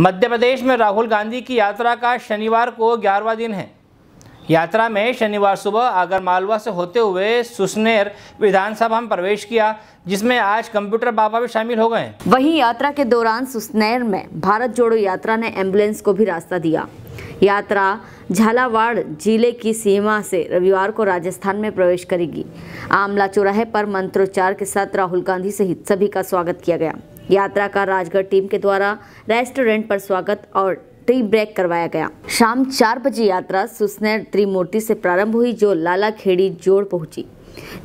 मध्य प्रदेश में राहुल गांधी की यात्रा का शनिवार को ग्यारहवा दिन है। यात्रा में शनिवार सुबह आगरमालवा से होते हुए सुसनेर विधानसभा में प्रवेश किया, जिसमें आज कंप्यूटर बाबा भी शामिल हो गए। वहीं यात्रा के दौरान सुसनेर में भारत जोड़ो यात्रा ने एंबुलेंस को भी रास्ता दिया। यात्रा झालावाड़ ज़िले की सीमा से रविवार को राजस्थान में प्रवेश करेगी। आमला चौराहे पर मंत्रोच्चार के साथ राहुल गांधी सहित सभी का स्वागत किया गया। यात्रा का राजगढ़ टीम के द्वारा रेस्टोरेंट पर स्वागत और टी ब्रेक करवाया गया। शाम चार बजे यात्रा सुसनेर त्रिमूर्ति से प्रारंभ हुई, जो लाला खेड़ी जोड़ पहुँची,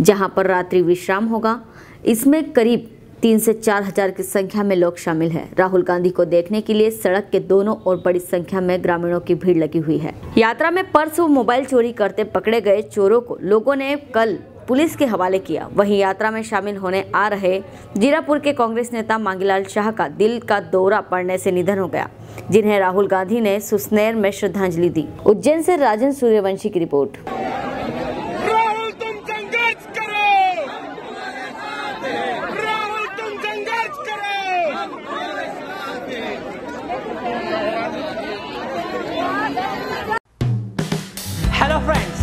जहाँ पर रात्रि विश्राम होगा। इसमें करीब तीन से चार हज़ार की संख्या में लोग शामिल हैं। राहुल गांधी को देखने के लिए सड़क के दोनों ओर बड़ी संख्या में ग्रामीणों की भीड़ लगी हुई है। यात्रा में पर्स व मोबाइल चोरी करते पकड़े गए चोरों को, लोगों ने कल पुलिस के हवाले किया। वहीं यात्रा में शामिल होने आ रहे जीरापुर के कांग्रेस नेता मांगीलाल शाह का दिल का दौरा पड़ने से निधन हो गया, जिन्हें राहुल गांधी ने सुसनेर में श्रद्धांजलि दी। उज्जैन से राजन सूर्यवंशी की रिपोर्ट।